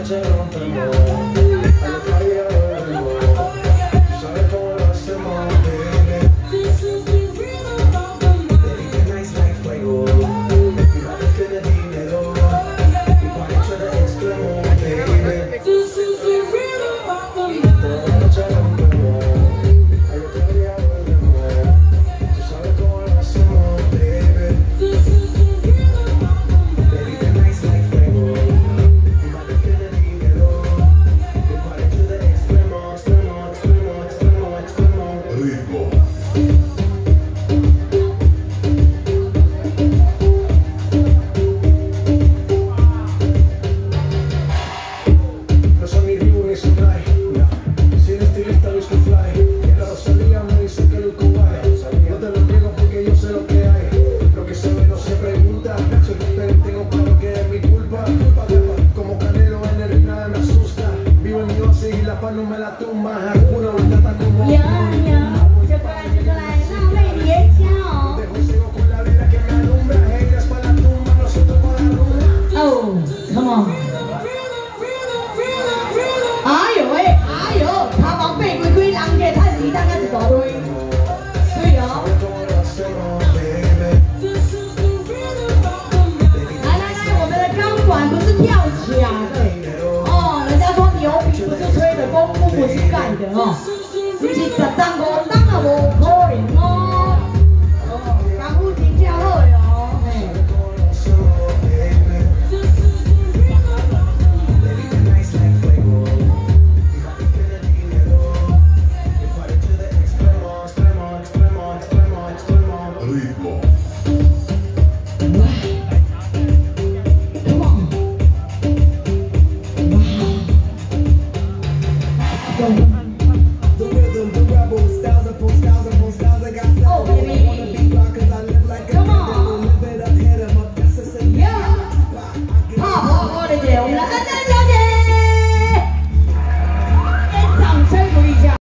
angel on the road. me que lo. No te lo niego porque yo sé lo que hay. Lo que se ve no se pregunta. Soy diferente, tengo claro que es mi culpa. Como canelo en el nada me asusta. Vivo en mi oasis y la paz no me la tumba. Hakuna, como. 大家是多对。